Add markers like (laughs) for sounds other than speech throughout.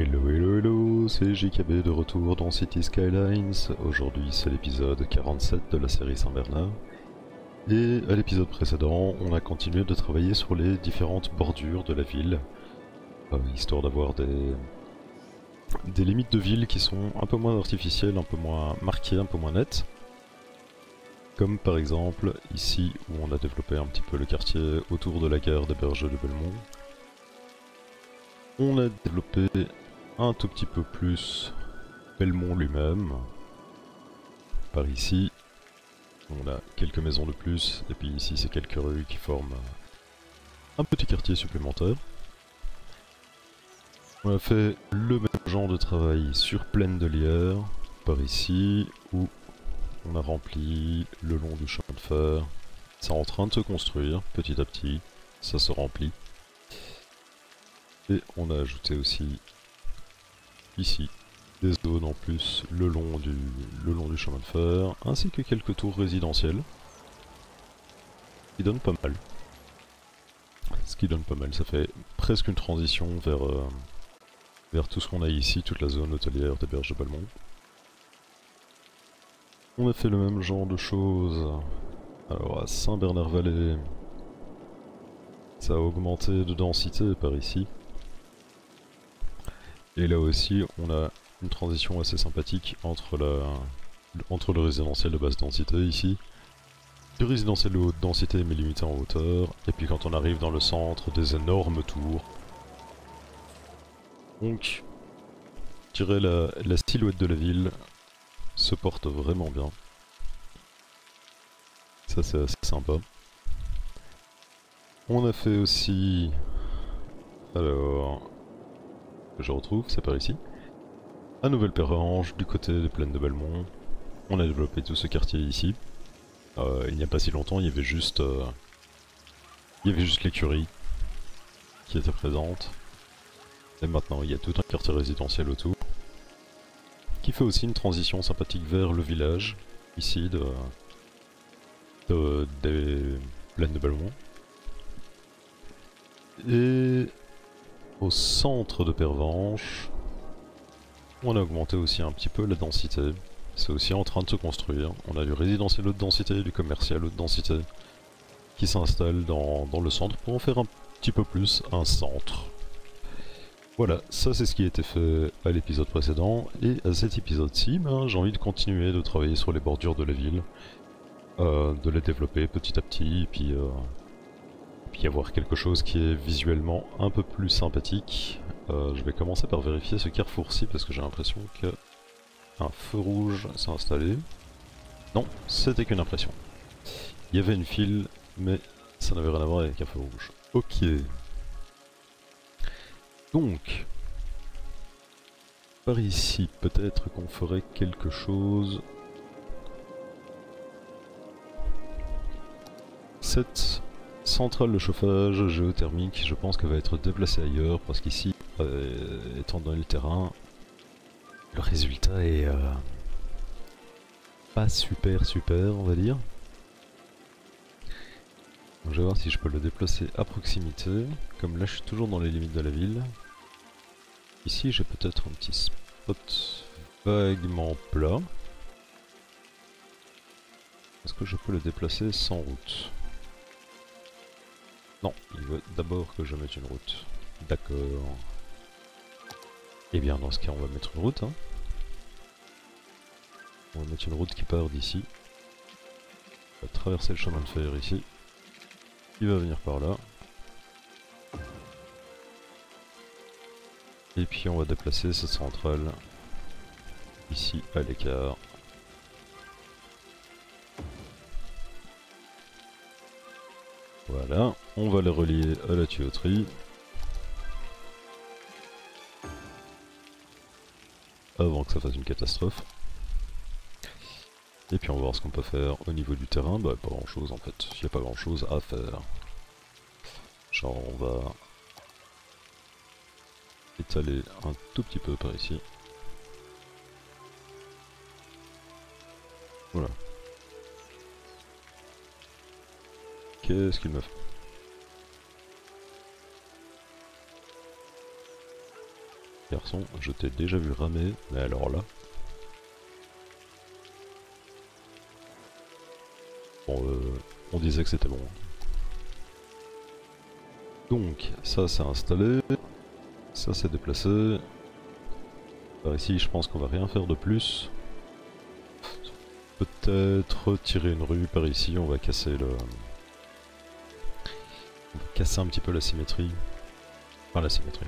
Hello hello hello, c'est JKB de retour dans City Skylines. Aujourd'hui c'est l'épisode 47 de la série Saint-Bernard. Et à l'épisode précédent, on a continué de travailler sur les différentes bordures de la ville, euh, histoire d'avoir des... des limites de ville qui sont un peu moins artificielles, un peu moins marquées, un peu moins nettes. Comme par exemple ici où on a développé un petit peu le quartier autour de la gare des berges de Belmont. On a développé un tout petit peu plus Belmont lui-même. Par ici, on a quelques maisons de plus, et puis ici c'est quelques rues qui forment un petit quartier supplémentaire. On a fait le même genre de travail sur Plaine de Lierre, par ici, où on a rempli le long du chemin de fer. C'est en train de se construire, petit à petit, ça se remplit. Et on a ajouté aussi ici des zones en plus le long du, chemin de fer, ainsi que quelques tours résidentielles. Qui donnent pas mal. Ce qui donne pas mal, ça fait presque une transition vers, euh, tout ce qu'on a ici, toute la zone hôtelière des berges de Balmont. On a fait le même genre de choses. Alors à Saint-Bernard-Vallée, ça a augmenté de densité par ici. Et là aussi, on a une transition assez sympathique entre, la, entre le résidentiel de basse densité ici, du résidentiel de haute densité mais limité en hauteur, et puis quand on arrive dans le centre, des énormes tours. Donc, je dirais la silhouette de la ville se porte vraiment bien. Ça c'est assez sympa. On a fait aussi... Alors... Je retrouve, c'est par ici. À Nouvelle-Perrange, du côté des plaines de Belmont. On a développé tout ce quartier ici. Euh, il n'y a pas si longtemps, il y avait juste... Euh, il y avait juste l'écurie qui était présente. Et maintenant, il y a tout un quartier résidentiel autour. Qui fait aussi une transition sympathique vers le village, ici, de, de des plaines de Belmont. Et au centre de Pervenche, on a augmenté aussi un petit peu la densité. C'est aussi en train de se construire. On a du résidentiel haute densité, du commercial haute densité qui s'installe dans, le centre pour en faire un petit peu plus un centre. Voilà, ça c'est ce qui a été fait à l'épisode précédent, et à cet épisode-ci, ben, j'ai envie de continuer de travailler sur les bordures de la ville, euh, de les développer petit à petit, et puis, euh, puis avoir quelque chose qui est visuellement un peu plus sympathique, euh, je vais commencer par vérifier ce carrefour-ci parce que j'ai l'impression que un feu rouge s'est installé. Non, c'était qu'une impression. Il y avait une file, mais ça n'avait rien à voir avec un feu rouge. Ok. Donc, par ici, peut-être qu'on ferait quelque chose... Cette centrale de chauffage géothermique, je pense qu'elle va être déplacée ailleurs, parce qu'ici, euh, étant donné le terrain, le résultat est euh, pas super super on va dire. je vais voir si je peux le déplacer à proximité, comme là je suis toujours dans les limites de la ville. Ici j'ai peut-être un petit spot vaguement plat. Est-ce que je peux le déplacer sans route? Non, il veut d'abord que je mette une route. D'accord. Eh bien dans ce cas on va mettre une route. Hein. On va mettre une route qui part d'ici. On va traverser le chemin de fer ici. Il va venir par là. Et puis on va déplacer cette centrale ici à l'écart. On va les relier à la tuyauterie. avant que ça fasse une catastrophe. Et puis on va voir ce qu'on peut faire au niveau du terrain, bah pas grand chose en fait, il n'y a pas grand chose à faire. Genre on va étaler un tout petit peu par ici. Voilà. Qu'est-ce qu'il me fait Garçon, je t'ai déjà vu ramer, mais alors là... Bon, euh, on disait que c'était bon. Donc, ça c'est installé. Ça c'est déplacé. Par ici, je pense qu'on va rien faire de plus. Peut-être tirer une rue par ici, on va casser le... On va casser un petit peu la symétrie. Enfin la symétrie.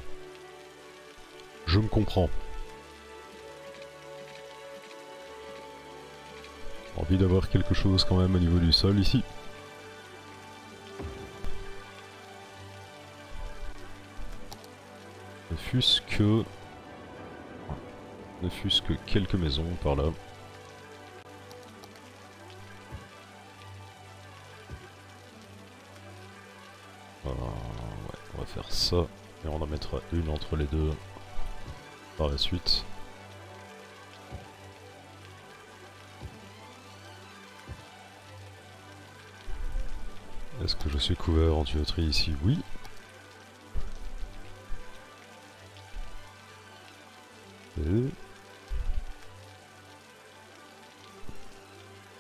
Je me comprends. Envie d'avoir quelque chose quand même au niveau du sol ici. Ne fût-ce que... Ne fût-ce que quelques maisons par là. Euh, ouais, on va faire ça. Et on en mettra une entre les deux la suite. Est-ce que je suis couvert en tuyauterie ici? Oui.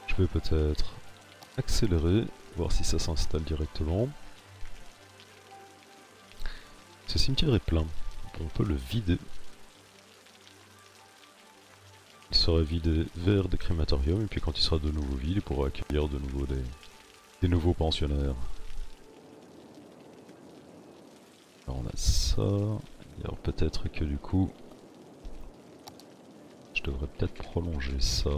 Je vais peut-être accélérer, voir si ça s'installe directement. Ce cimetière est plein, on peut le vider. Sera vidé vers des crématoriums et puis quand il sera de nouveau vide, il pourra accueillir de nouveau des, des nouveaux pensionnaires. Alors on a ça, alors peut-être que du coup, je devrais peut-être prolonger ça.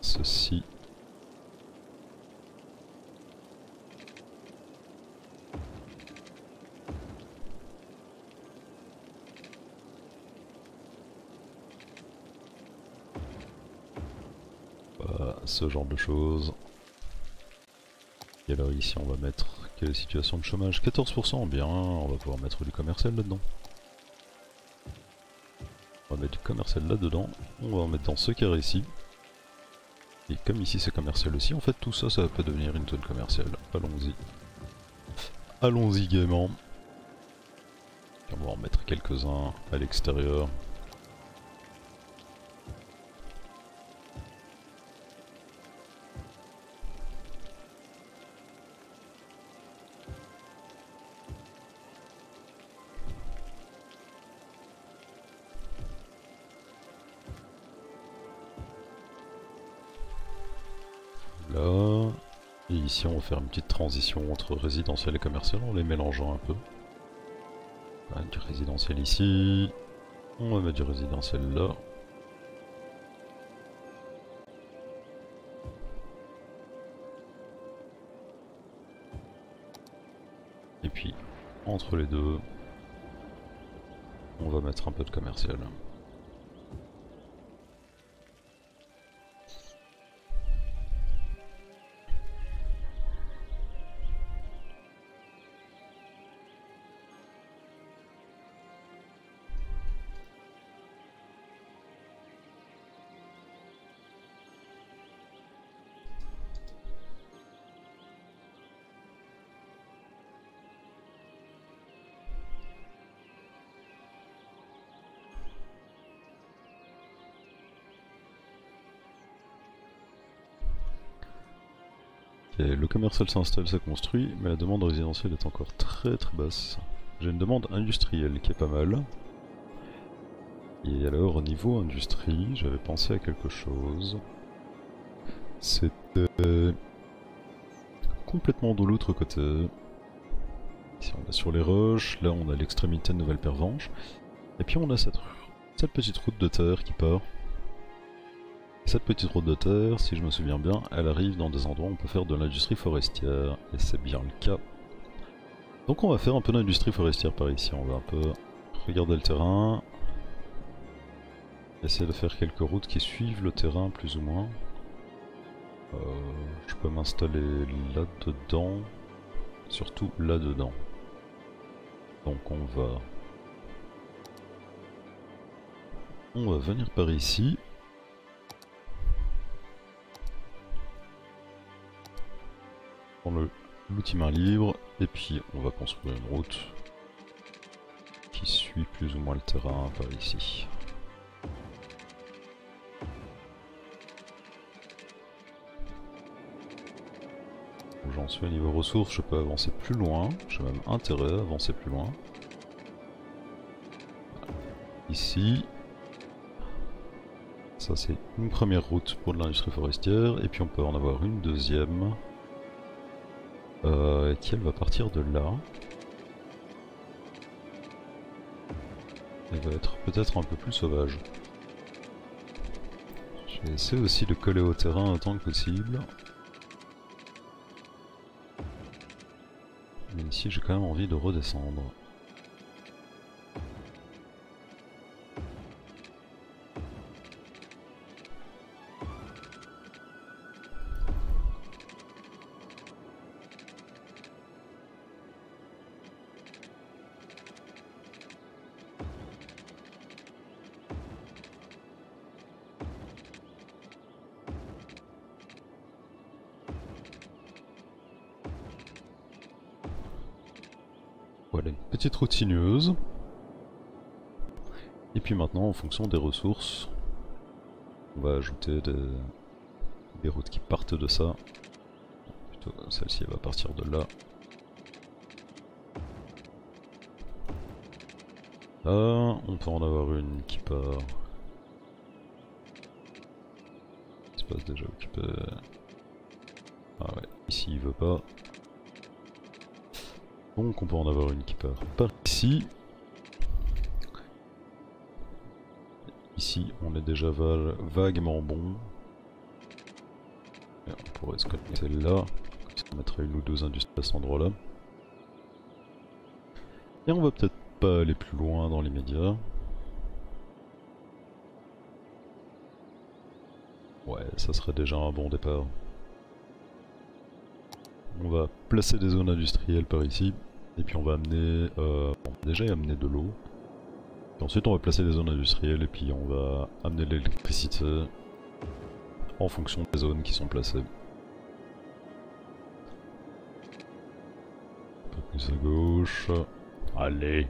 Ceci genre de choses. Et alors ici on va mettre quelle situation de chômage? 14% bien, on va pouvoir mettre du commercial là-dedans. On va mettre du commercial là-dedans, on va en mettre dans ce carré ici. Et comme ici c'est commercial aussi, en fait tout ça ça peut devenir une zone commerciale. Allons-y. Allons-y gaiement. On va en mettre quelques-uns à l'extérieur. Va faire une petite transition entre résidentiel et commercial en les mélangeant un peu. du résidentiel ici. On va mettre du résidentiel là. Et puis, entre les deux, on va mettre un peu de commercial. Commercial s'installe, ça construit, mais la demande résidentielle est encore très très basse. J'ai une demande industrielle qui est pas mal. Et alors au niveau industrie, j'avais pensé à quelque chose. C'était complètement de l'autre côté. Ici on est sur les roches, là on a l'extrémité de Nouvelle-Pervenche. Et puis on a cette, cette petite route de terre qui part. Cette petite route de terre, si je me souviens bien, elle arrive dans des endroits où on peut faire de l'industrie forestière, et c'est bien le cas. Donc on va faire un peu d'industrie forestière par ici, on va un peu regarder le terrain, essayer de faire quelques routes qui suivent le terrain plus ou moins. Euh, je peux m'installer là-dedans, surtout là-dedans. Donc on va... On va venir par ici, l'outil main libre, et puis on va construire une route qui suit plus ou moins le terrain par ici. J'en suis au niveau ressources, je peux avancer plus loin, j'ai même intérêt à avancer plus loin. Ici, ça c'est une première route pour de l'industrie forestière, et puis on peut en avoir une deuxième euh, qui elle va partir de là. Elle va être peut-être un peu plus sauvage. Je vais aussi de coller au terrain autant que possible. Mais ici j'ai quand même envie de redescendre. Et puis maintenant, en fonction des ressources, on va ajouter des, routes qui partent de ça. Plutôt celle-ci, elle va partir de là. Là, on peut en avoir une qui part. Passe déjà occupé. Ah ouais, ici il veut pas. Donc on peut en avoir une qui part par ici. Ici on est déjà vaguement bon. on pourrait se connecter là. Comme ça mettrait une ou deux industries à cet endroit là. Et on va peut-être pas aller plus loin dans les médias. Ouais, ça serait déjà un bon départ. On va placer des zones industrielles par ici. Et puis on va amener... Euh, bon, déjà amener de l'eau. Ensuite on va placer des zones industrielles et puis on va amener l'électricité en fonction des zones qui sont placées. Un peu plus à gauche. Allez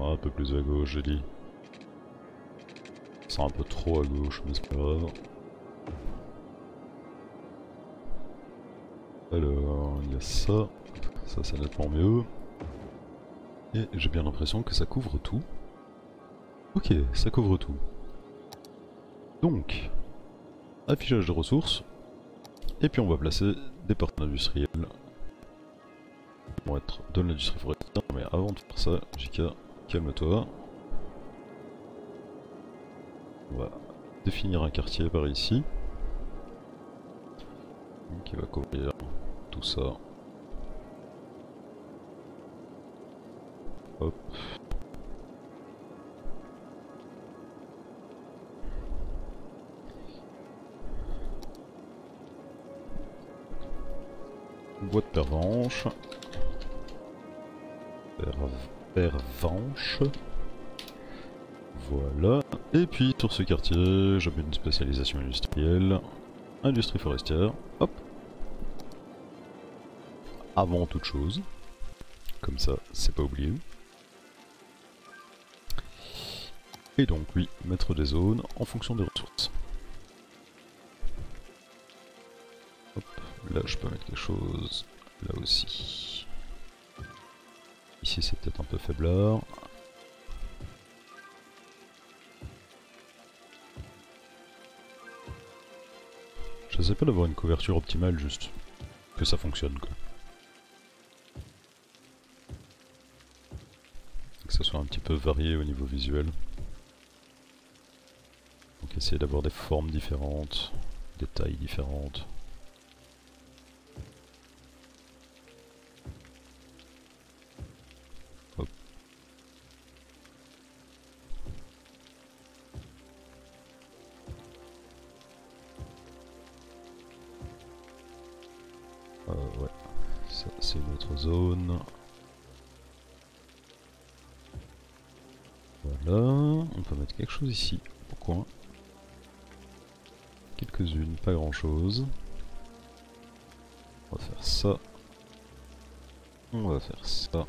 Un peu plus à gauche j'ai dit. C'est un peu trop à gauche mais c'est pas grave. Alors, il y a ça. Ça, c'est nettement mieux. Et j'ai bien l'impression que ça couvre tout. Ok, ça couvre tout. Donc, affichage de ressources. Et puis on va placer des portes industrielles. Vont être de l'industrie forestière. Mais avant de faire ça, JK, calme-toi. On va définir un quartier par ici. Qui va couvrir tout ça. Boîte pervenche. Pervenche. Voilà. Et puis sur ce quartier, j'ai une spécialisation industrielle. Industrie forestière. Hop avant toute chose. Comme ça, c'est pas oublié. Et donc oui, mettre des zones en fonction des ressources. Hop, là je peux mettre quelque chose, là aussi. Ici c'est peut-être un peu faiblard. Je sais pas d'avoir une couverture optimale juste. Que ça fonctionne que ça soit un petit peu varié au niveau visuel. Essayer d'avoir des formes différentes, des tailles différentes. Euh, c'est une zone. Voilà, on peut mettre quelque chose ici, On va faire ça. On va faire ça.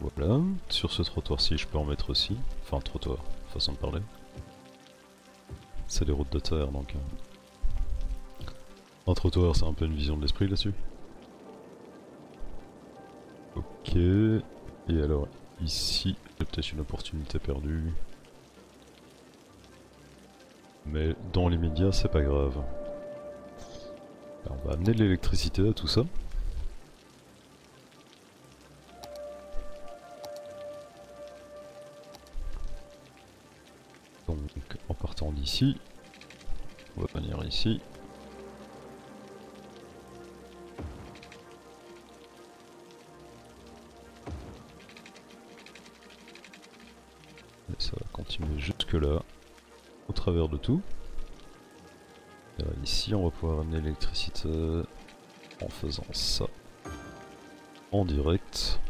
Voilà, sur ce trottoir-ci je peux en mettre aussi. Enfin trottoir, façon de parler. C'est des routes de terre donc... Euh. Un trottoir c'est un peu une vision de l'esprit là-dessus. Ok, et alors ici, peut-être une opportunité perdue. Mais dans les médias c'est pas grave. on va amener de l'électricité à tout ça. ici. On va venir ici. Tout. ici on va pouvoir amener l'électricité en faisant ça en direct.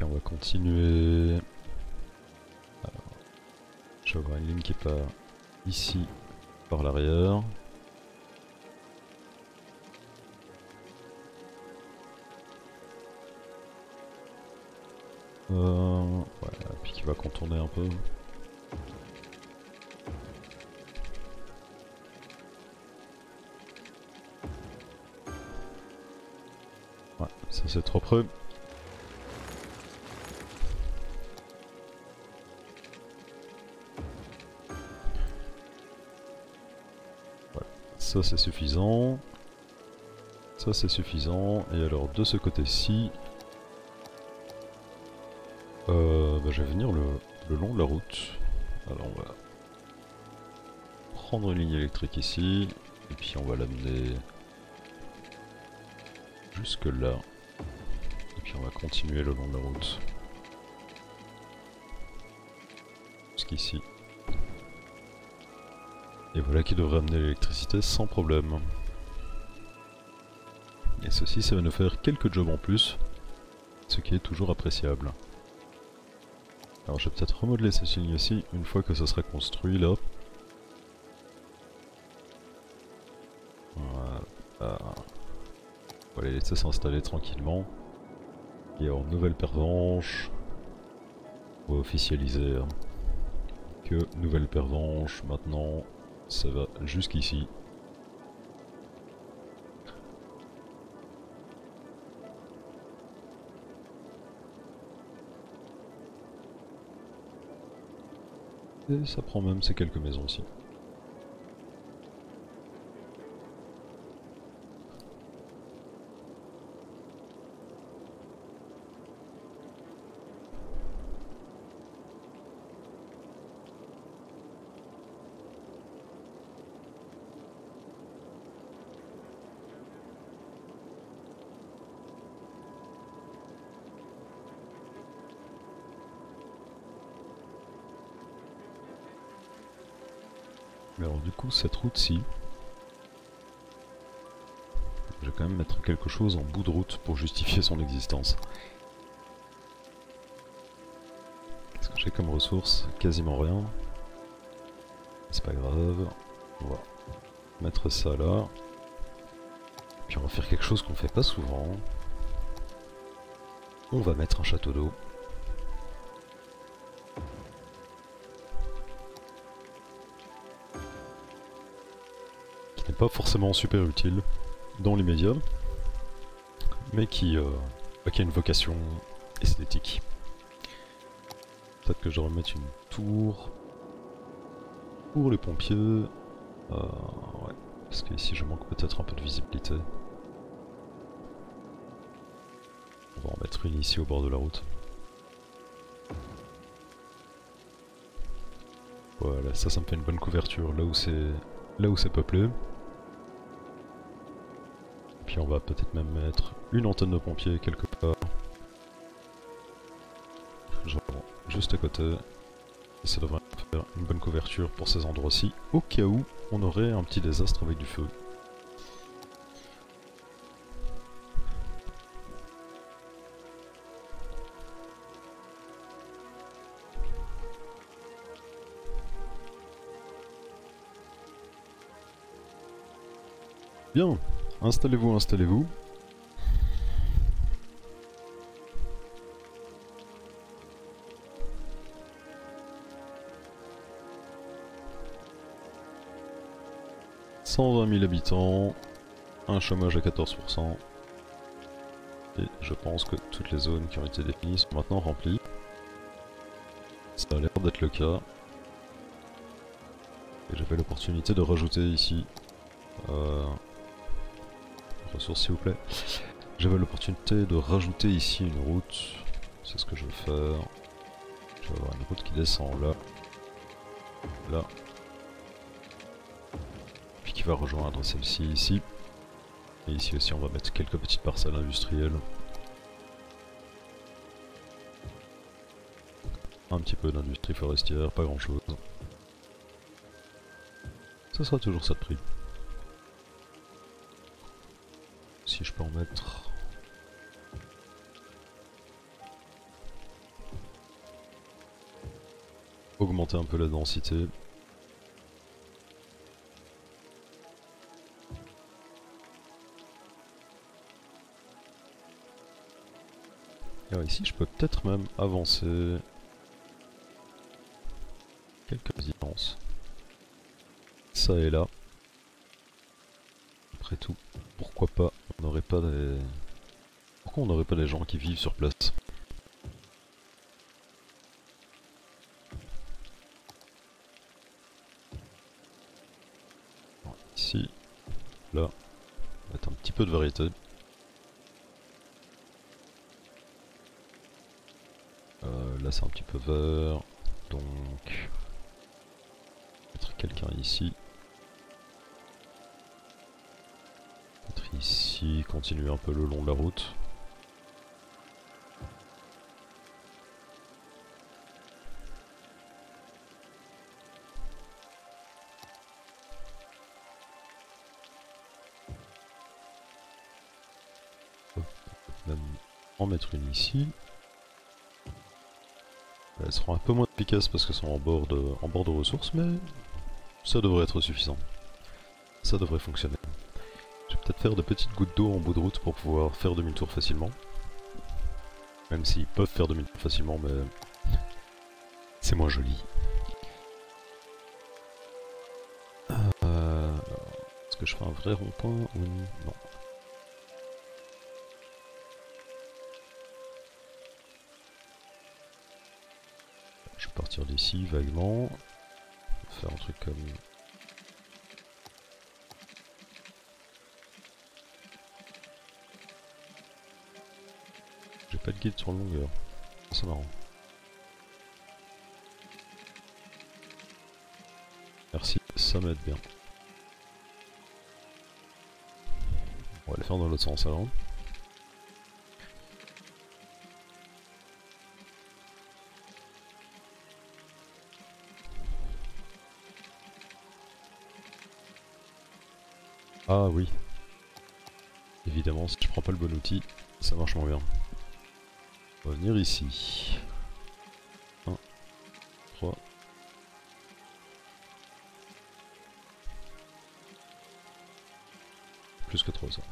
Et on va continuer je vais avoir une ligne qui part ici par l'arrière. Euh, puis qui va contourner un peu. C'est trop près. Ça c'est suffisant. Ça c'est suffisant. Et alors de ce côté-ci, euh, bah, je vais venir le, long de la route. Alors on va prendre une ligne électrique ici. Et puis on va l'amener jusque là. On va continuer le long de la route. Jusqu'ici. Et voilà qui devrait amener l'électricité sans problème. Et ceci, ça va nous faire quelques jobs en plus, ce qui est toujours appréciable. Alors je vais peut-être remodeler cette ligne aussi une fois que ça sera construit là. Voilà. On va les laisser s'installer tranquillement. Et en nouvelle pervenche, on va officialiser hein, que nouvelle pervenche maintenant ça va jusqu'ici. Et ça prend même ces quelques maisons alors du coup cette route-ci, je vais quand même mettre quelque chose en bout de route pour justifier son existence. Qu'est-ce que j'ai comme ressource Quasiment rien. C'est pas grave. On va mettre ça là. Puis on va faire quelque chose qu'on fait pas souvent. On va mettre un château d'eau. Pas forcément super utile dans l'immédiat, mais qui, euh, bah, qui a une vocation esthétique. Peut-être que je remettre une tour pour les pompiers. Euh, ouais, parce qu'ici je manque peut-être un peu de visibilité. On va en mettre une ici au bord de la route. Voilà, ça, ça me fait une bonne couverture là où c'est peuplé. On va peut-être même mettre une antenne de pompier quelque part. Juste à côté. ça devrait faire une bonne couverture pour ces endroits-ci, au cas où on aurait un petit désastre avec du feu. Bien, installez-vous, installez-vous. « 120 000 habitants, un chômage à 14%, et je pense que toutes les zones qui ont été définies sont maintenant remplies. Ça a l'air d'être le cas. Et j'avais l'opportunité de rajouter ici... Euh, ressources s'il vous plaît. J'avais l'opportunité de rajouter ici une route. C'est ce que je vais faire. Je vais avoir une route qui descend là. Là. Puis qui va rejoindre celle-ci ici. Et ici aussi on va mettre quelques petites parcelles industrielles. Un petit peu d'industrie forestière, pas grand chose. Ce sera toujours ça de prix. Si je peux en mettre... Augmenter un peu la densité. Alors ici je peux peut-être même avancer quelques résidences. Ça et là. Après tout, pourquoi pas On n'aurait pas des... Pourquoi on n'aurait pas des gens qui vivent sur place Ici, là, mettre un petit peu de variété. Euh, là c'est un petit peu vert, donc mettre quelqu'un ici. Mettre ici, continuer un peu le long de la route. En mettre une ici. Elles seront un peu moins efficaces parce qu'elles sont en bord, de, en bord de ressources, mais ça devrait être suffisant. Ça devrait fonctionner. Je vais peut-être faire de petites gouttes d'eau en bout de route pour pouvoir faire demi-tour facilement. Même s'ils peuvent faire demi-tour facilement, mais (laughs) c'est moins joli. Euh... Est-ce que je fais un vrai rond-point? Ou non D'ici vaguement. Faire un truc comme... J'ai pas de guide sur longueur. C'est marrant. Merci, ça m'aide bien. On va le faire dans l'autre sens alors. Ah oui. Évidemment, si je prends pas le bon outil, ça marche moins bien. On va venir ici. 1, 3. Plus que 3 ça.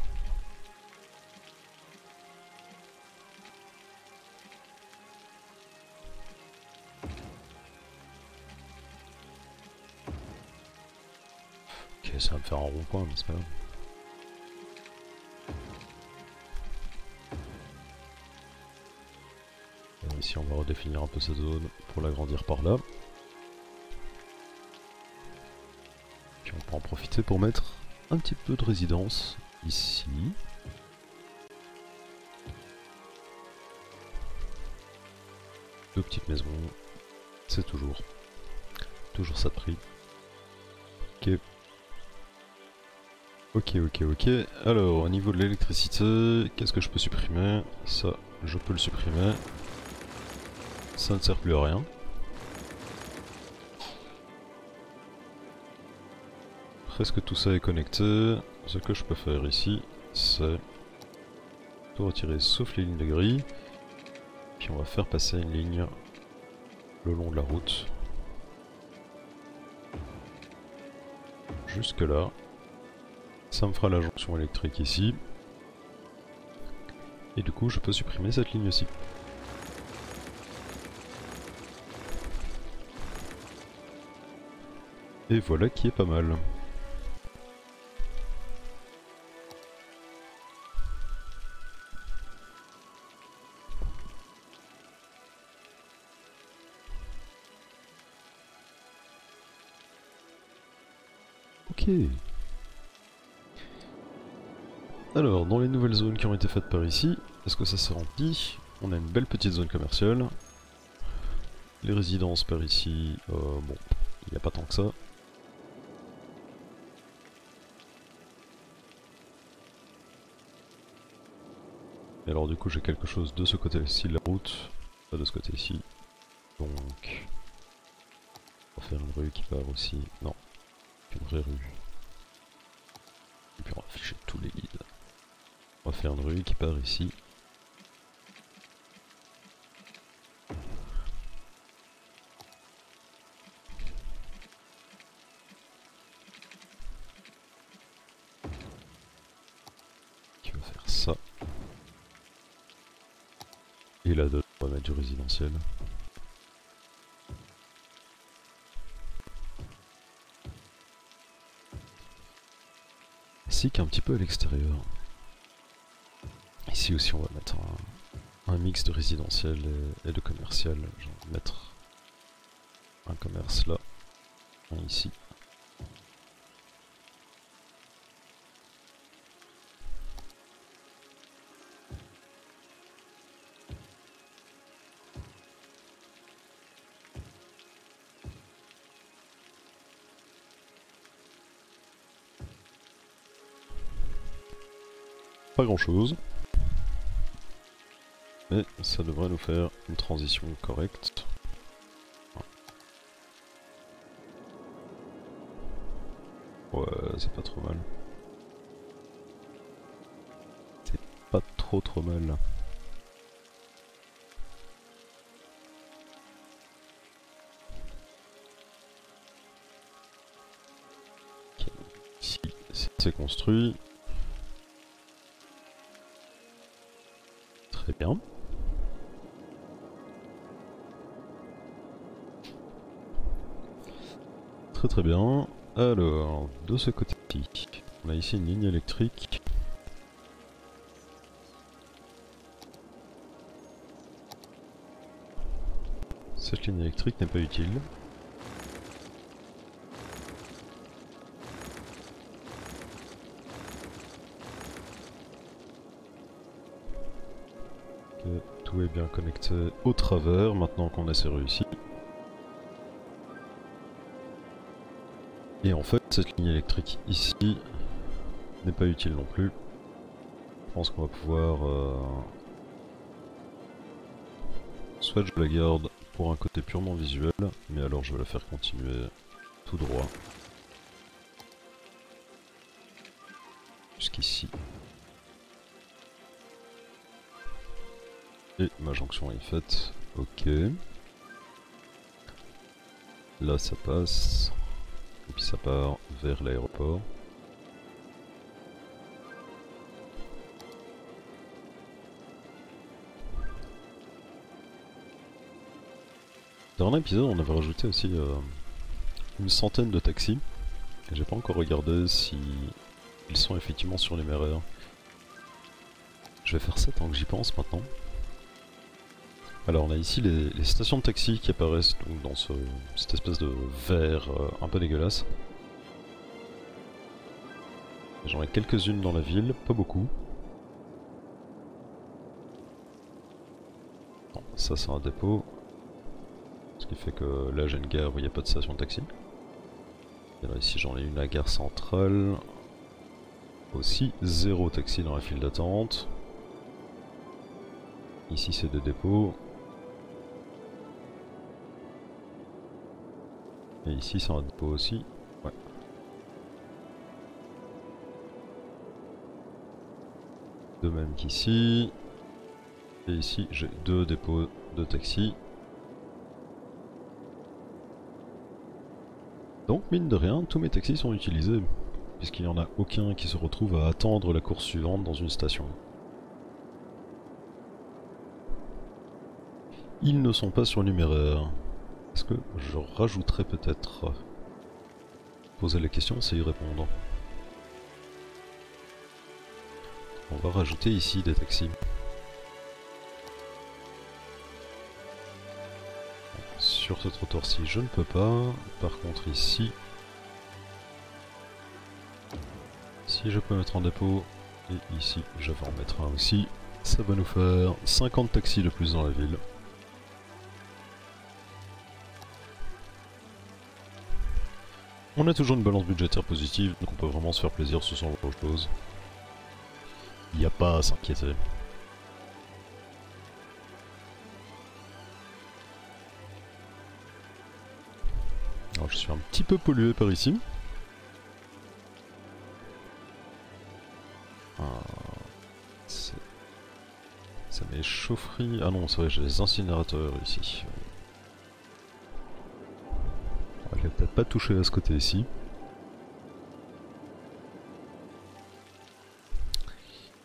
Ça va me faire un rond-point, mais c'est pas grave. Ici, on va redéfinir un peu cette zone pour l'agrandir par là. Puis on peut en profiter pour mettre un petit peu de résidence ici. Deux petites maisons, c'est toujours, toujours ça de prix. Ok. Ok, ok, ok. Alors, au niveau de l'électricité, qu'est-ce que je peux supprimer? Ça, je peux le supprimer. Ça ne sert plus à rien. Presque tout ça est connecté. Ce que je peux faire ici, c'est tout retirer sauf les lignes de gris. Puis on va faire passer une ligne le long de la route. Jusque là. Ça me fera la jonction électrique ici. Et du coup, je peux supprimer cette ligne-ci. Et voilà qui est pas mal. Été faites par ici, est-ce que ça s'est rempli? On a une belle petite zone commerciale. Les résidences par ici, euh, bon, il n'y a pas tant que ça. Et alors du coup j'ai quelque chose de ce côté-ci de la route, pas de ce côté-ci. Donc, on va faire une rue qui part aussi. Non, une vraie rue. Et puis on va afficher tous les qui part ici. Qui va faire ça. Et là, on va mettre du résidentiel. Qu'un petit peu à l'extérieur. Ici aussi on va mettre un, mix de résidentiel et, de commercial. Je vais mettre un commerce là, un ici. Pas grand chose. Mais ça devrait nous faire une transition correcte. Ouais, c'est pas trop mal. C'est pas trop trop mal. Ici, c'est construit. Très bien. Très très bien. Alors, de ce côté-ci, on a ici une ligne électrique. Cette ligne électrique n'est pas utile. tout est bien connecté au travers maintenant qu'on a ces réussi. Et en fait, cette ligne électrique ici n'est pas utile non plus. Je pense qu'on va pouvoir... Euh, soit je la garde pour un côté purement visuel, mais alors je vais la faire continuer tout droit. Jusqu'ici. Et ma jonction est faite. Ok. Là ça passe. Et puis ça part vers l'aéroport. Dans un épisode on avait rajouté aussi euh, une centaine de taxis. J'ai pas encore regardé si ils sont effectivement sur les surnuméraires. Je vais faire ça tant que j'y pense maintenant. Alors on a ici les, stations de taxi qui apparaissent donc dans cette espèce de verre euh, un peu dégueulasse. J'en ai quelques-unes dans la ville, pas beaucoup. ça c'est un dépôt. Ce qui fait que là j'ai une gare où il n'y a pas de station de taxi. Et ici j'en ai une à gare centrale. Aussi zéro taxi dans la file d'attente. Ici c'est des dépôts. Et ici c'est un dépôt aussi. Ouais. De même qu'ici. Et ici j'ai deux dépôts de taxi. Donc mine de rien, tous mes taxis sont utilisés. puisqu'il n'y en a aucun qui se retrouve à attendre la course suivante dans une station. Ils ne sont pas surnuméraires. Est-ce que je rajouterais peut-être Poser la question, c'est y répondre. On va rajouter ici des taxis. Sur ce trottoir-ci, je ne peux pas. Par contre, ici, si je peux mettre en dépôt, et ici, je vais en mettre un aussi, ça va nous faire 50 taxis de plus dans la ville. On a toujours une balance budgétaire positive, donc on peut vraiment se faire plaisir sur son chose. Il n'y a pas à s'inquiéter. Alors je suis un petit peu pollué par ici. Ah, ça met chaufferies. Ah non, c'est vrai, j'ai les incinérateurs ici. Pas toucher à ce côté ici.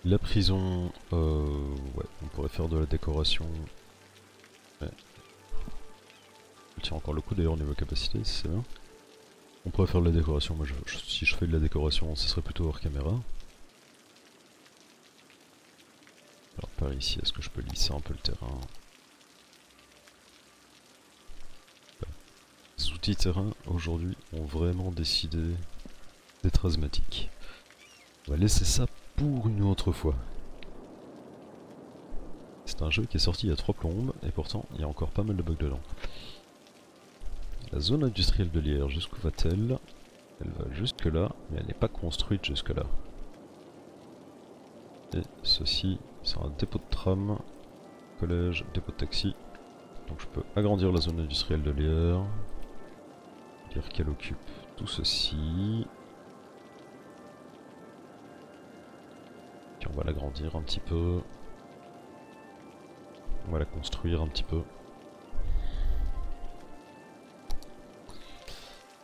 La prison, euh, ouais, on pourrait faire de la décoration. Ouais. Je tiens encore le coup d'ailleurs au niveau capacité, c'est bien. On pourrait faire de la décoration, moi si je fais de la décoration, ce serait plutôt hors caméra. Alors par ici, est-ce que je peux lisser un peu le terrain? Les outils terrain aujourd'hui ont vraiment décidé d'être asthmatiques. On va laisser ça pour une autre fois. C'est un jeu qui est sorti il y a trois plombes, et pourtant il y a encore pas mal de bugs dedans. La zone industrielle de Lierre, jusqu'où va-t-elle? Elle va jusque là, mais elle n'est pas construite jusque là. Et ceci, c'est un dépôt de tram, collège, dépôt de taxi. Donc je peux agrandir la zone industrielle de Lierre. Dire qu'elle occupe tout ceci. on va l'agrandir un petit peu. On va la construire un petit peu.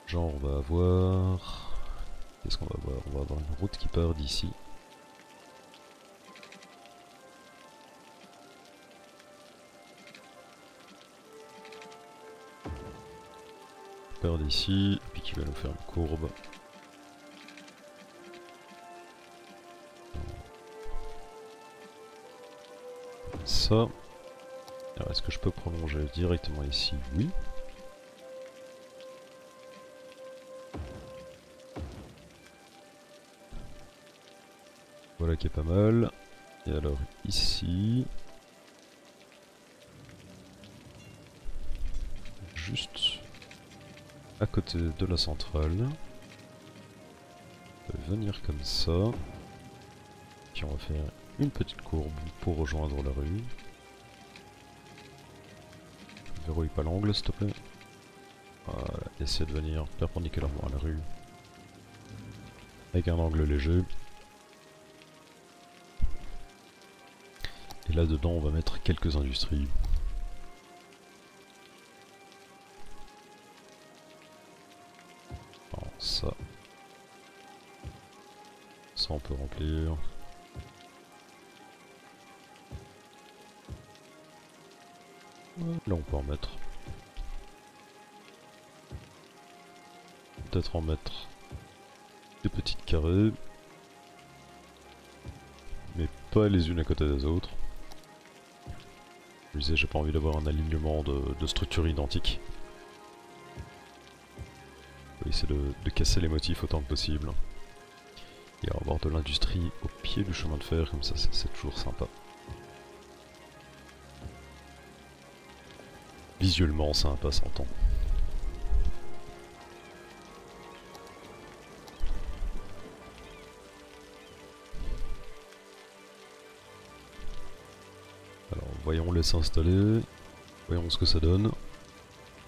Genre on va avoir... Qu'est-ce qu'on va avoir On va avoir une route qui part d'ici. D'ici, puis qui va nous faire une courbe. ça. Alors est-ce que je peux prolonger directement ici? Oui. Voilà qui est pas mal. Et alors ici... Juste à côté de la centrale. On peut venir comme ça. Puis on va faire une petite courbe pour rejoindre la rue. Verrouille pas l'angle s'il te plaît. Voilà, essaie de venir perpendiculairement à la rue. Avec un angle léger. Et là dedans on va mettre quelques industries. En mettre. Peut-être en mettre des petites carrés. Mais pas les unes à côté des autres. Je disais, j'ai pas envie d'avoir un alignement de, structures identiques. On va essayer de, casser les motifs autant que possible. Et avoir de l'industrie au pied du chemin de fer, comme ça c'est toujours sympa. Visuellement, ça pas s'entend. Alors, voyons les s'installer, voyons ce que ça donne,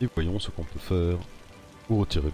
et voyons ce qu'on peut faire ou retirer.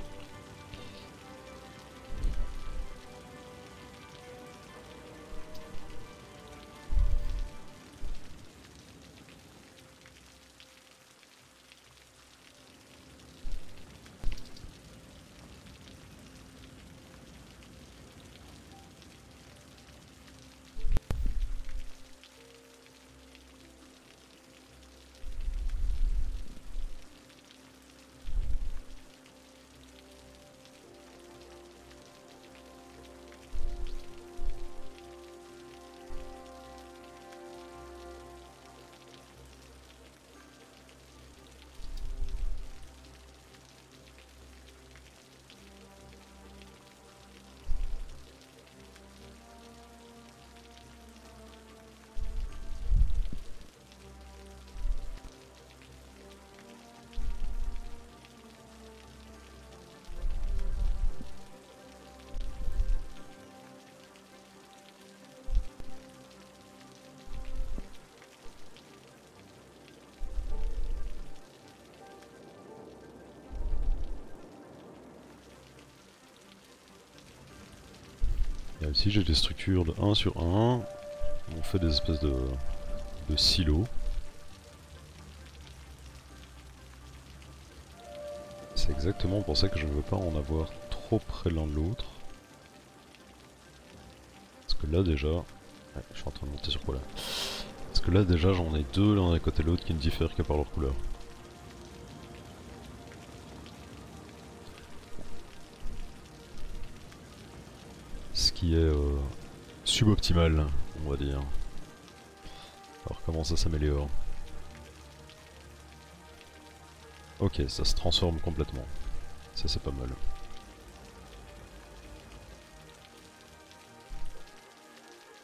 Ici j'ai des structures de 1 sur 1. On fait des espèces de, silos. C'est exactement pour ça que je ne veux pas en avoir trop près l'un de l'autre. Parce que là déjà... Ouais, je suis en train de monter sur quoi là? Parce que là déjà j'en ai deux l'un à côté de l'autre qui ne diffèrent que par leur couleur. Est euh, suboptimal, on va dire. Alors comment ça s'améliore? Ok, ça se transforme complètement. Ça c'est pas mal.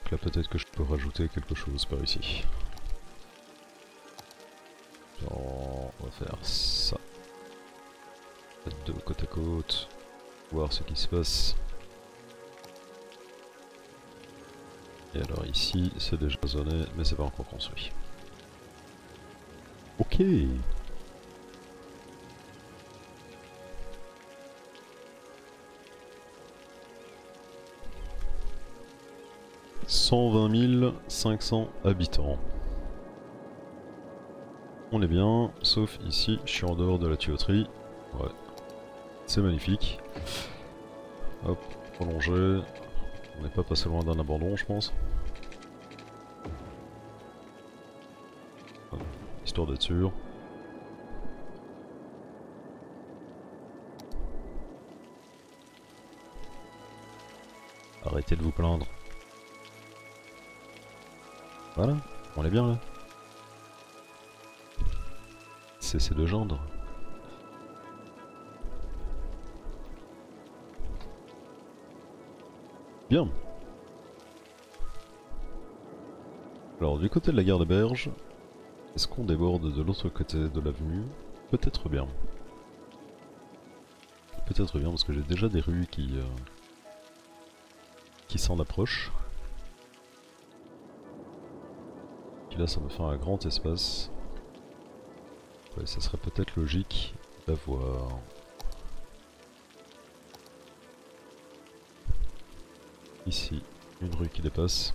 Donc là peut-être que je peux rajouter quelque chose par ici. On va faire ça. Deux côte à côte. Voir ce qui se passe. Et alors ici, c'est déjà zoné, mais c'est pas encore construit. Ok 120 500 habitants. On est bien, sauf ici, je suis en dehors de la tuyauterie. Ouais, c'est magnifique. Hop, prolonger. On n'est pas passé loin d'un abandon, je pense. Histoire d'être sûr. Arrêtez de vous plaindre. Voilà, on est bien là. Cessez de gendre. Bien. Alors du côté de la gare des Berges, est-ce qu'on déborde de l'autre côté de l'avenue? Peut-être bien. Peut-être bien parce que j'ai déjà des rues qui, euh, qui s'en approchent. Puis là ça me fait un grand espace. Ça serait peut-être logique d'avoir... Ici, une rue qui dépasse.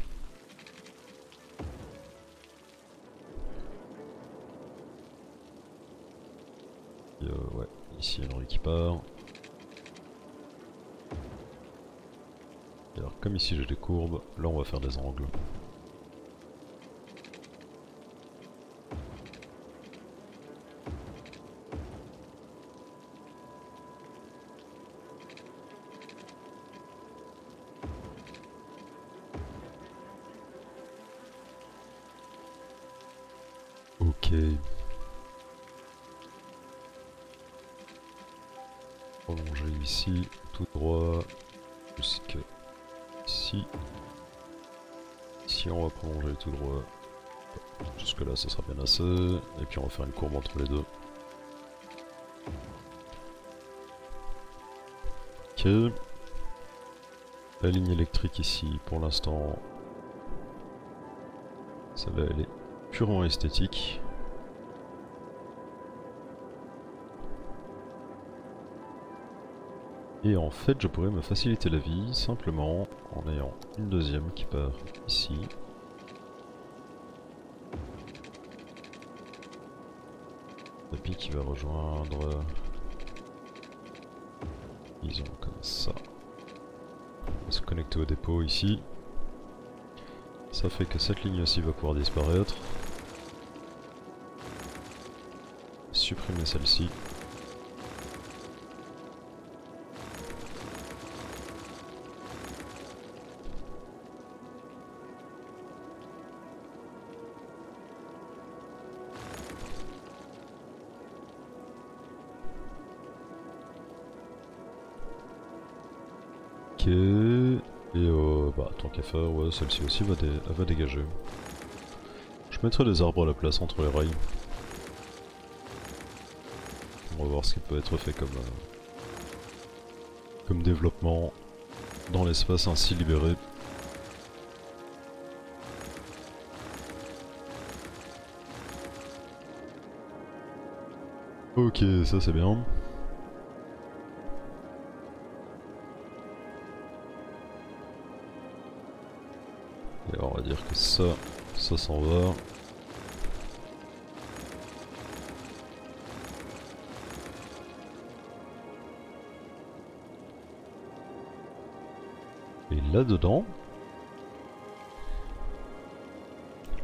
Euh, ouais, ici une rue qui part. Et alors comme ici j'ai des courbes, là on va faire des angles. Et puis on va faire une courbe entre les deux. Ok. La ligne électrique ici pour l'instant. Ça va aller purement esthétique. Et en fait, je pourrais me faciliter la vie simplement en ayant une deuxième qui part ici. Rejoindre... Disons comme ça. On va se connecter au dépôt ici. Ça fait que cette ligne-ci va pouvoir disparaître. Supprimer celle-ci. Ok. Et euh, bah tant qu'à faire, ouais, celle-ci aussi va, dé va dégager. Je mettrai des arbres à la place entre les rails. On va voir ce qui peut être fait comme, euh, comme développement dans l'espace ainsi libéré. Ok, ça c'est bien. Ça, ça s'en va. Et là-dedans,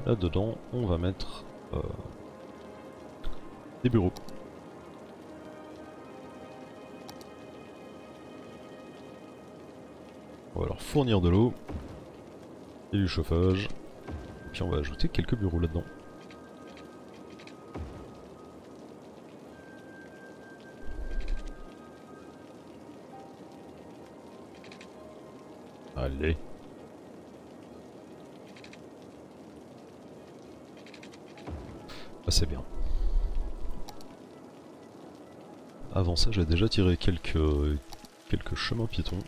là-dedans, on va mettre euh, des bureaux. On va leur fournir de l'eau et du chauffage. Puis on va ajouter quelques bureaux là-dedans. Allez. Ah, c'est bien. Avant ça, j'ai déjà tiré quelques, quelques chemins piétons.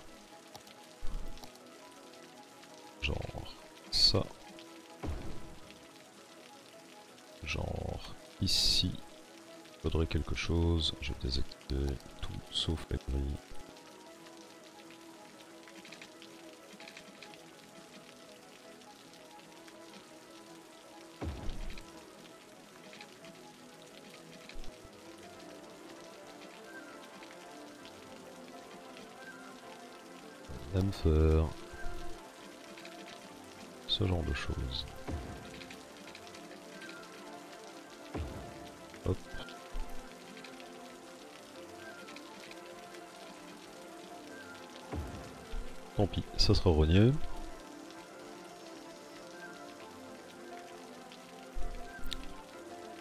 Quelque chose. Je vais tout sauf les grilles. Ce genre de choses. Tant sera renié.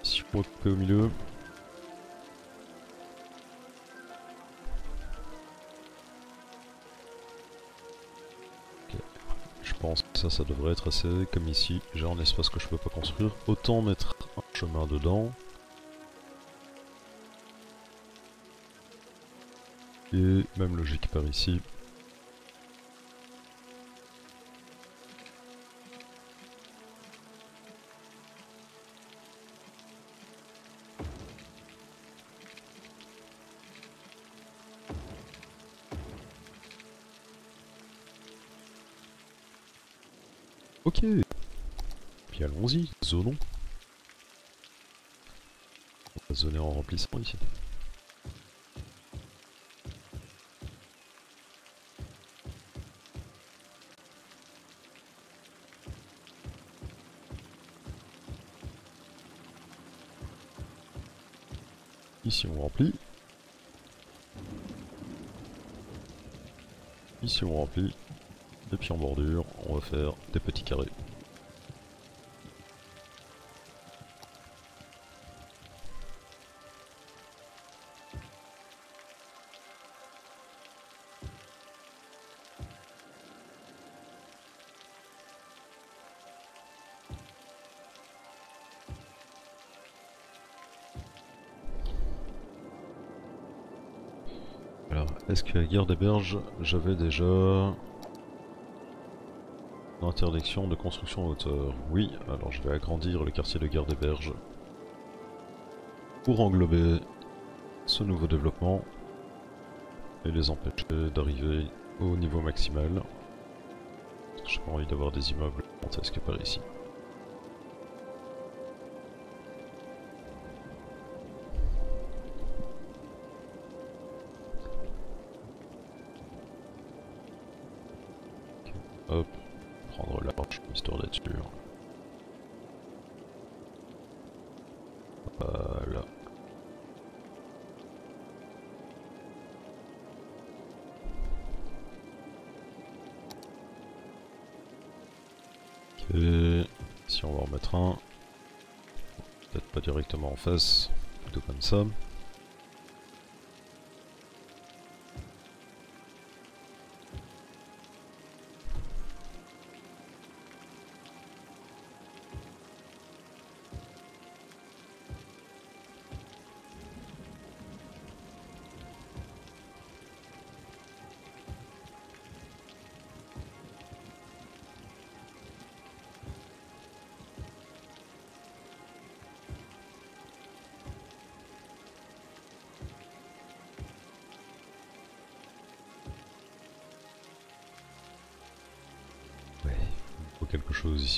Si on couper au milieu. Je pense que ça, ça devrait être assez comme ici. J'ai un espace que je peux pas construire. Autant mettre un chemin dedans. Et même logique par ici. Ok. Puis allons-y, zonons. On va zoner en remplissant ici. Ici on remplit. Ici on remplit. Et puis en bordure, on va faire des petits carrés. Alors, est-ce que la guerre des berges, j'avais déjà interdiction de construction en hauteur Oui, alors je vais agrandir le quartier de guerre des berges pour englober ce nouveau développement et les empêcher d'arriver au niveau maximal. J'ai pas envie d'avoir des immeubles gigantesques par ici. Hop, directement en face,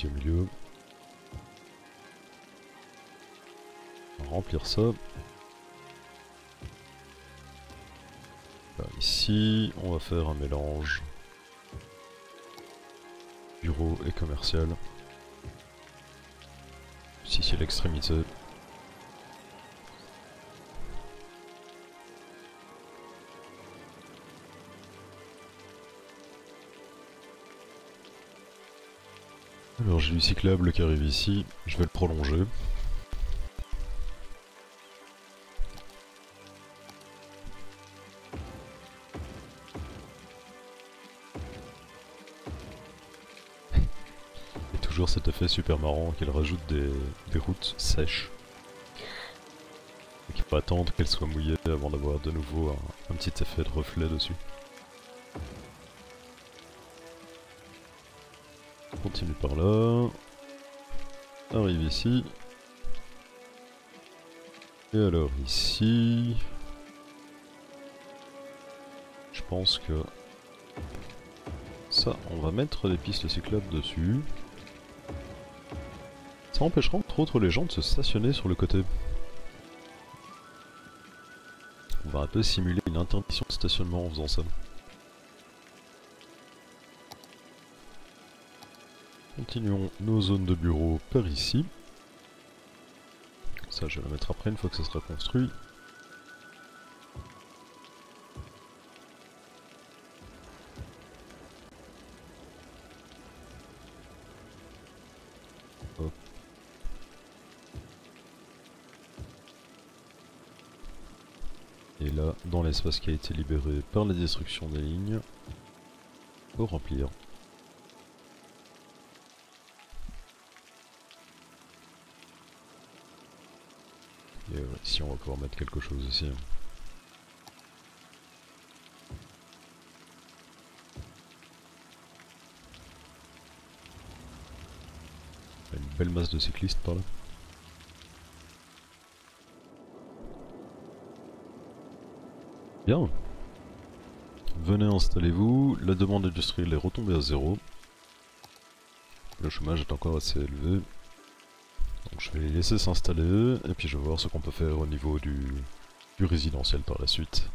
au milieu. Remplir ça. ici, on va faire un mélange bureau et commercial. Ici c'est l'extrémité. Alors j'ai du cyclable qui arrive ici, je vais le prolonger. (laughs) Et toujours cet effet super marrant qu'il rajoute des, routes sèches. Et qu'il faut attendre qu'elles soient mouillées avant d'avoir de nouveau un petit effet de reflet dessus. Continue par là. Arrive ici. Et alors ici... Je pense que... Ça, on va mettre des pistes cyclables dessus. Ça empêchera entre autres les gens de se stationner sur le côté. On va un peu simuler une interdiction de stationnement en faisant ça. Continuons nos zones de bureau par ici. Ça je vais la mettre après une fois que ça sera construit. Et là, dans l'espace qui a été libéré par la destruction des lignes, pour remplir on va pouvoir mettre quelque chose aussi. Une belle masse de cyclistes par là. Bien. Venez installez-vous, la demande industrielle est retombée à zéro. Le chômage est encore assez élevé. Je vais les laisser s'installer et puis je vais voir ce qu'on peut faire au niveau du, du résidentiel par la suite.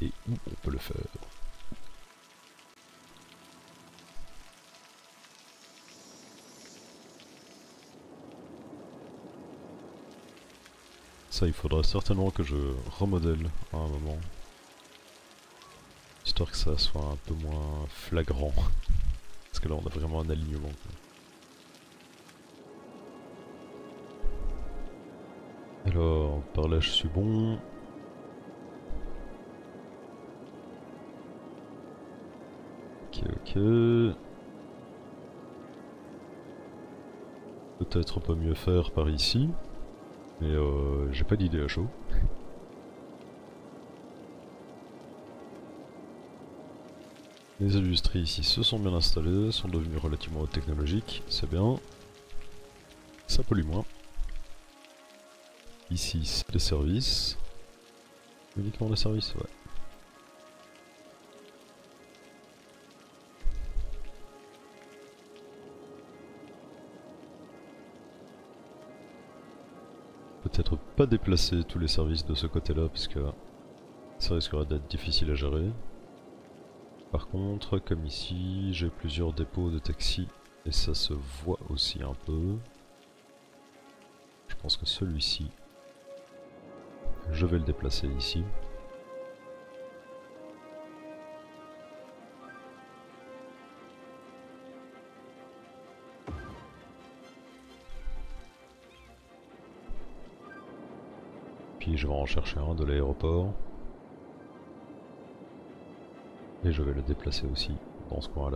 Et où on peut le faire? Ça, il faudra certainement que je remodèle à un moment. Histoire que ça soit un peu moins flagrant. (laughs) Parce que là, on a vraiment un alignement. Alors, par là je suis bon. Ok, ok. Peut-être pas mieux faire par ici. Mais euh, j'ai pas d'idée à chaud. (laughs) Les industries ici se sont bien installées, sont devenues relativement technologiques, c'est bien. Ça pollue moins. Ici, les services. Uniquement les services, ouais. Peut-être pas déplacer tous les services de ce côté-là, parce que ça risquerait d'être difficile à gérer. Par contre, comme ici, j'ai plusieurs dépôts de taxi, et ça se voit aussi un peu. Je pense que celui-ci je vais le déplacer ici. Puis je vais en chercher un de l'aéroport. Et je vais le déplacer aussi dans ce coin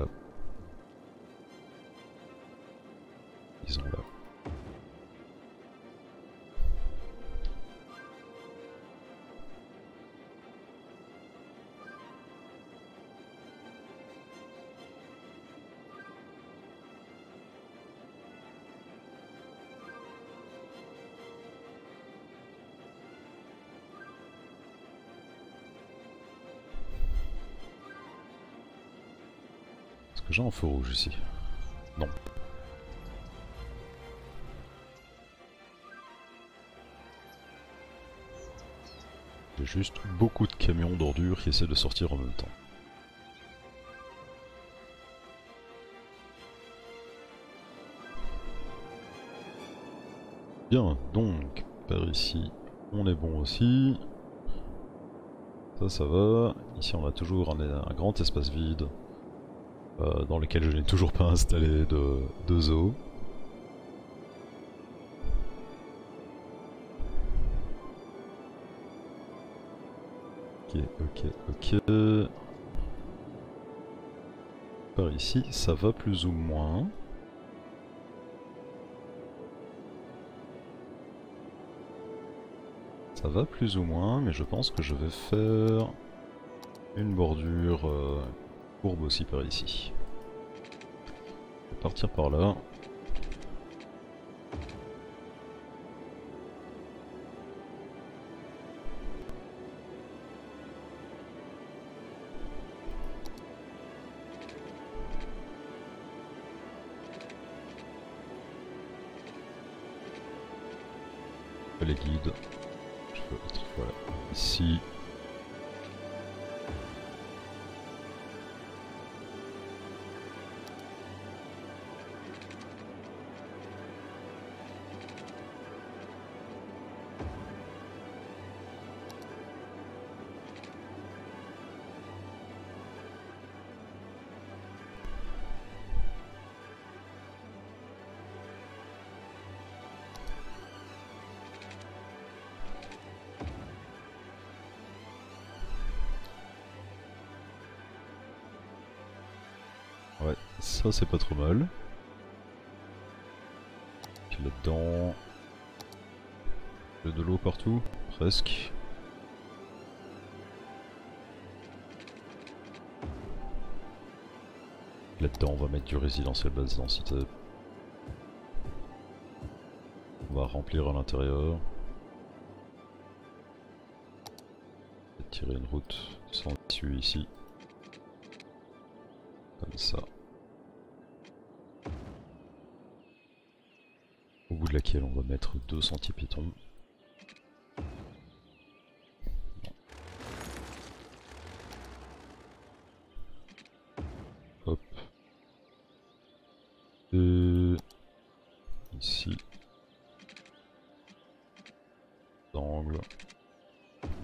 un feu rouge ici Non. J'ai juste beaucoup de camions d'ordures qui essaient de sortir en même temps. Bien, donc par ici on est bon aussi. Ça, ça va. Ici, on a toujours un, grand espace vide euh, dans lequel je n'ai toujours pas installé de, zoo. Ok, ok, ok. Par ici, ça va plus ou moins. Ça va plus ou moins, mais je pense que je vais faire une bordure euh, courbe aussi par ici. Je partir par là. les guides voilà, ici. C'est pas trop mal. Là-dedans... De l'eau partout, presque. Là-dedans on va mettre du résidentiel basse densité. On va remplir à l'intérieur. Tirer une route sans issue ici. Comme ça. On va mettre deux centi-pitons. Hop. Et ici. D'angle.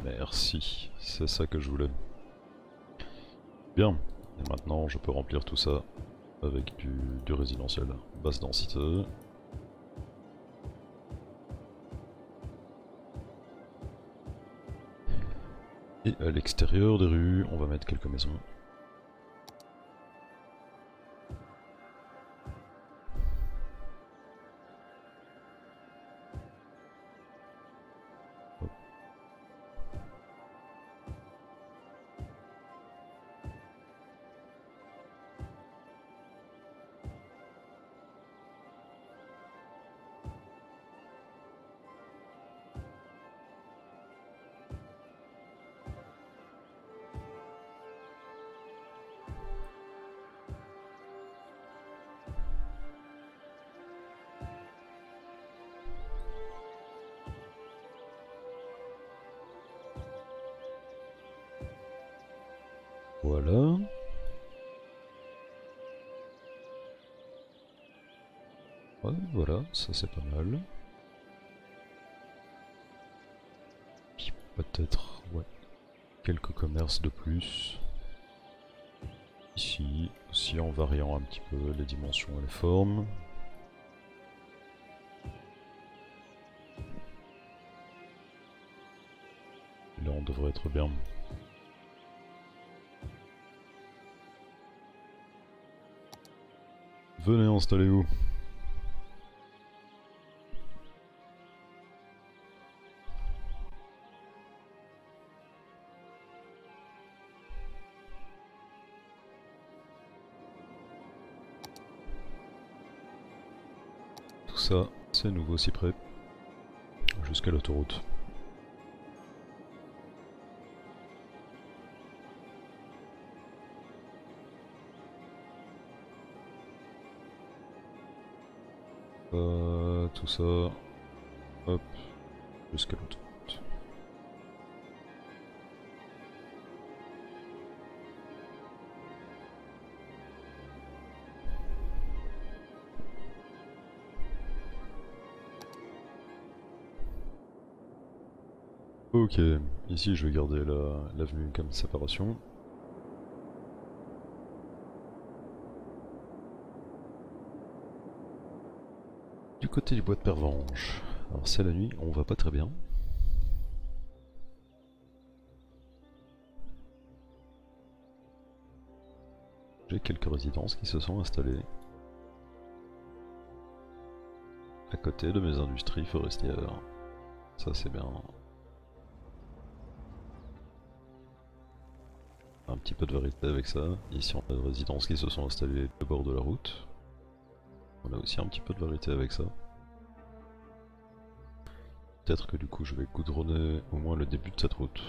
Merci, c'est ça que je voulais. Bien, et maintenant je peux remplir tout ça avec du résidentiel basse densité. L'extérieur des rues, on va mettre quelques maisons. Voilà. Ouais, voilà, ça c'est pas mal. Peut-être, quelques commerces de plus. Ici, aussi en variant un petit peu les dimensions et les formes. Là on devrait être bien. Venez, installez-vous. Tout ça, c'est nouveau cyprès. Jusqu'à l'autoroute. Tout ça. Hop. Jusqu'à l'autre. Ok, ici je vais garder l'avenue comme séparation. Du côté du bois de Pervenche, alors c'est la nuit, on va pas très bien. J'ai quelques résidences qui se sont installées à côté de mes industries forestières. Ça c'est bien. un petit peu de vérité avec ça. Ici on a des résidences qui se sont installées au bord de la route. On a aussi un petit peu de vérité avec ça. Peut-être que du coup je vais goudronner au moins le début de cette route.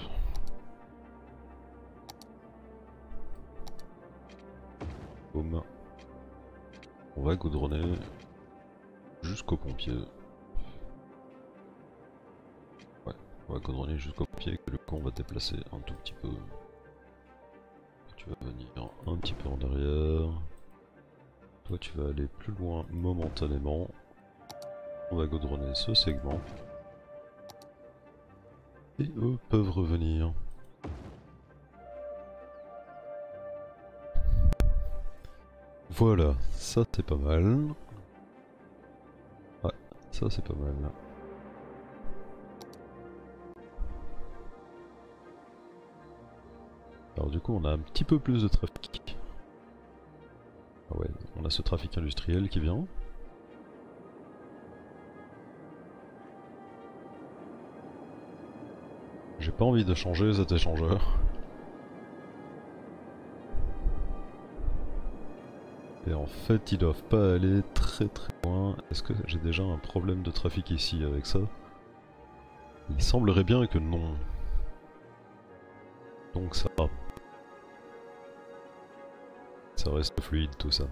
On va goudronner jusqu'au pompier. Ouais, on va goudronner jusqu'au pompier, que le coup on va déplacer un tout petit peu. Tu vas venir un petit peu en arrière. Toi tu vas aller plus loin momentanément. On va goudronner ce segment. Et eux peuvent revenir. Voilà, ça c'est pas mal. Ouais, ça c'est pas mal. Alors du coup on a un petit peu plus de trafic. Ah ouais, on a ce trafic industriel qui vient. Pas envie de changer cet échangeur. Et en fait ils doivent pas aller très très loin. Est-ce que j'ai déjà un problème de trafic ici avec ça? Il semblerait bien que non. Donc ça ça reste fluide tout ça.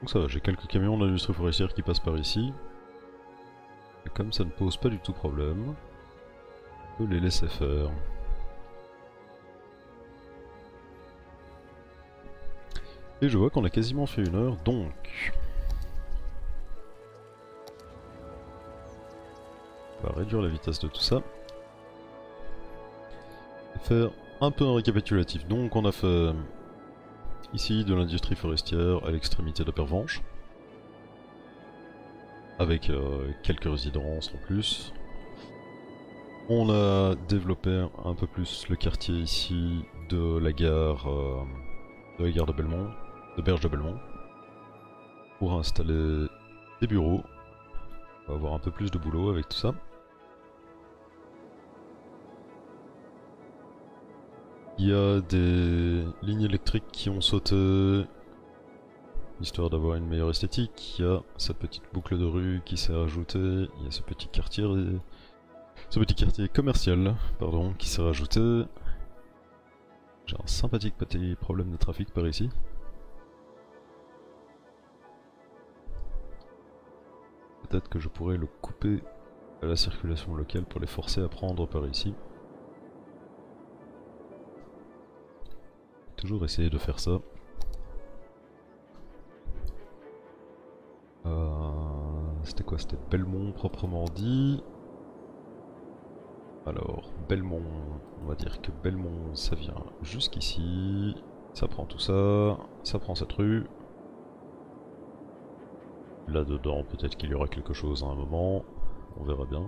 Donc ça va, j'ai quelques camions d'industrie forestière qui passent par ici. Et comme ça ne pose pas du tout problème, on peut les laisser faire. Et je vois qu'on a quasiment fait une heure, donc... On va réduire la vitesse de tout ça faire un peu un récapitulatif. Donc on a fait ici de l'industrie forestière à l'extrémité de Pervenche. Avec euh, quelques résidences en plus. On a développé un peu plus le quartier ici de la gare euh, de la gare de Belmont, de Berge de Belmont, pour installer des bureaux. On va avoir un peu plus de boulot avec tout ça. Il y a des lignes électriques qui ont sauté, histoire d'avoir une meilleure esthétique. Il y a cette petite boucle de rue qui s'est rajoutée. Il y a ce petit quartier, ce petit quartier commercial, pardon, qui s'est rajouté. J'ai un sympathique petit problème de trafic par ici. Peut-être que je pourrais le couper à la circulation locale pour les forcer à prendre par ici. Toujours essayer de faire ça. Euh, c'était quoi? C'était Belmont proprement dit. Alors, Belmont, on va dire que Belmont ça vient jusqu'ici. Ça prend tout ça, ça prend cette rue. Là-dedans, peut-être qu'il y aura quelque chose à un moment. On verra bien.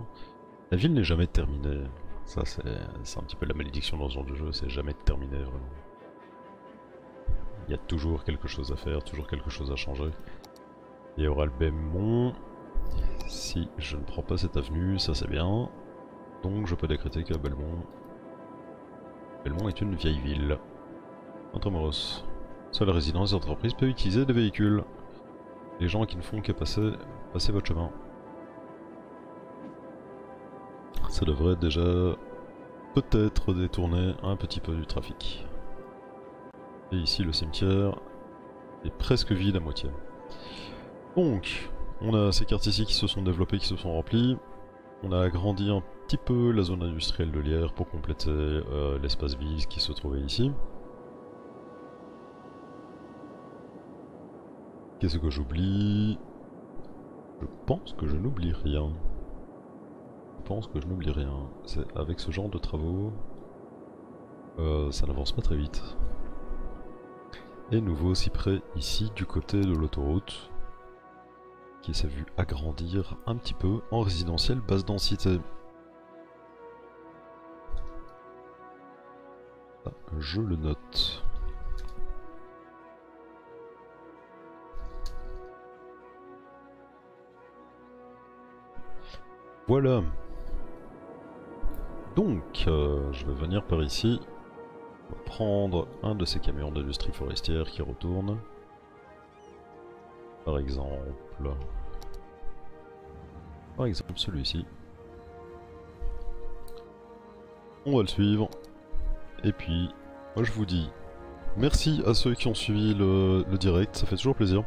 La ville n'est jamais terminée. Ça, c'est un petit peu la malédiction dans ce genre de jeu, c'est jamais terminé vraiment. Il y a toujours quelque chose à faire, toujours quelque chose à changer. Il y aura le Belmont. Si je ne prends pas cette avenue, ça c'est bien. Donc je peux décréter que Belmont... Belmont est une vieille ville. Intramuros. Seule résidence des entreprises peut utiliser des véhicules. Les gens qui ne font que passer, passer votre chemin. Ça devrait déjà peut-être détourner un petit peu du trafic. Et ici le cimetière est presque vide à moitié. Donc, on a ces cartes ici qui se sont développées, qui se sont remplies. On a agrandi un petit peu la zone industrielle de Lierre pour compléter euh, l'espace vide qui se trouvait ici. Qu'est-ce que j'oublie? Je pense que je n'oublie rien. Je pense que je n'oublie rien. Avec ce genre de travaux, euh, ça n'avance pas très vite. Et nouveau cyprès ici du côté de l'autoroute qui s'est vu agrandir un petit peu en résidentiel basse densité. Ah, je le note. Voilà. Donc, euh, je vais venir par ici. Prendre un de ces camions d'industrie forestière qui retourne. Par exemple... Par exemple celui-ci. On va le suivre. Et puis, moi je vous dis merci à ceux qui ont suivi le, direct, ça fait toujours plaisir.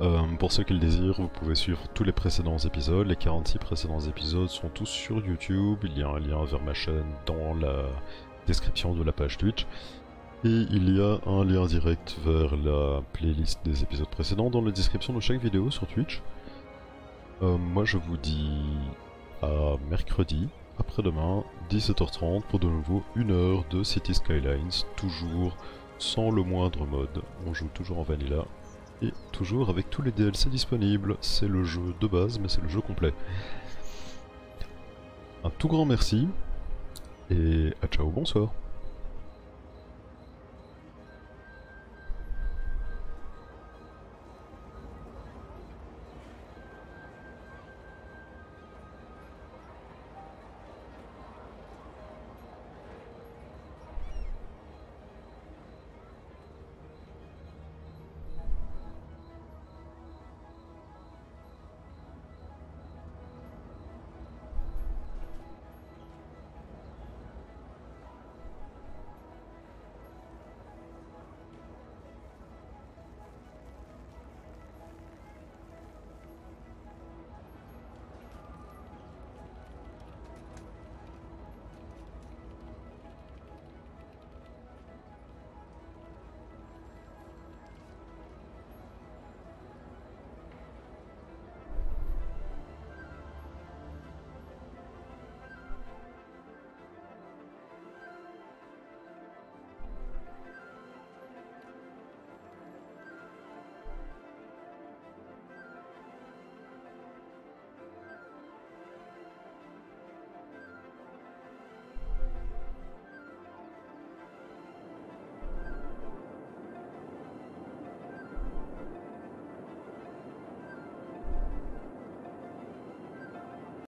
Euh, pour ceux qui le désirent, vous pouvez suivre tous les précédents épisodes. Les 46 précédents épisodes sont tous sur YouTube. Il y a un lien vers ma chaîne dans la description de la page Twitch. Et il y a un lien direct vers la playlist des épisodes précédents dans la description de chaque vidéo sur Twitch. Euh, moi je vous dis à mercredi, après-demain, 17h30 pour de nouveau une heure de City Skylines, toujours sans le moindre mode. On joue toujours en vanilla et toujours avec tous les DLC disponibles. C'est le jeu de base mais c'est le jeu complet. Un tout grand merci et à ciao, bonsoir